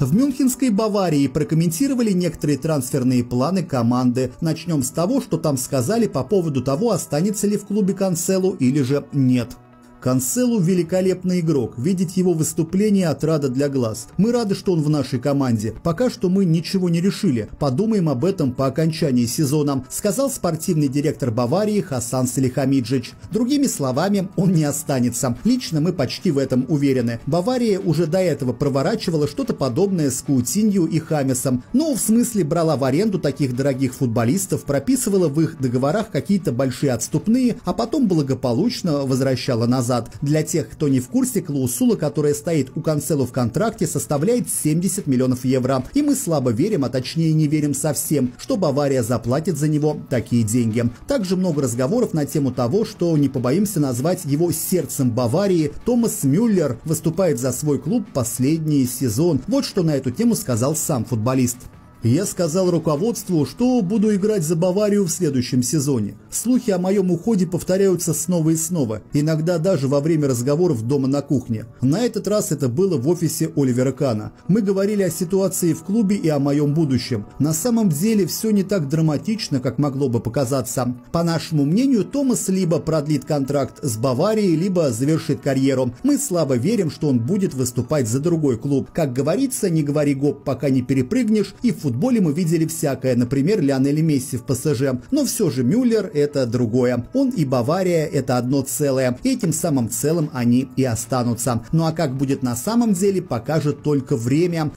В мюнхенской Баварии прокомментировали некоторые трансферные планы команды. Начнем с того, что там сказали по поводу того, останется ли в клубе Канцелу или же нет. Канцелу великолепный игрок, видеть его выступление отрада для глаз. Мы рады, что он в нашей команде. Пока что мы ничего не решили. Подумаем об этом по окончании сезона, сказал спортивный директор Баварии Хасан Салихамиджич. Другими словами, он не останется. Лично мы почти в этом уверены. Бавария уже до этого проворачивала что-то подобное с Каутинью и Хамесом. Ну, в смысле, брала в аренду таких дорогих футболистов, прописывала в их договорах какие-то большие отступные, а потом благополучно возвращала назад назад. Для тех, кто не в курсе, клаусула, которая стоит у Канцелу в контракте, составляет 70 миллионов евро. И мы слабо верим, а точнее не верим совсем, что Бавария заплатит за него такие деньги. Также много разговоров на тему того, что не побоимся назвать его сердцем Баварии. Томас Мюллер выступает за свой клуб последний сезон. Вот что на эту тему сказал сам футболист. Я сказал руководству, что буду играть за Баварию в следующем сезоне. Слухи о моем уходе повторяются снова и снова, иногда даже во время разговоров дома на кухне. На этот раз это было в офисе Оливера Кана. Мы говорили о ситуации в клубе и о моем будущем. На самом деле все не так драматично, как могло бы показаться. По нашему мнению, Томас либо продлит контракт с Баварией, либо завершит карьеру. Мы слабо верим, что он будет выступать за другой клуб. Как говорится, не говори гоп, пока не перепрыгнешь, и в футболе мы видели всякое, например, Лионель Месси в ПСЖ, но все же Мюллер это другое. Он и Бавария это одно целое, и этим самым целым они и останутся. Ну а как будет на самом деле, покажет только время.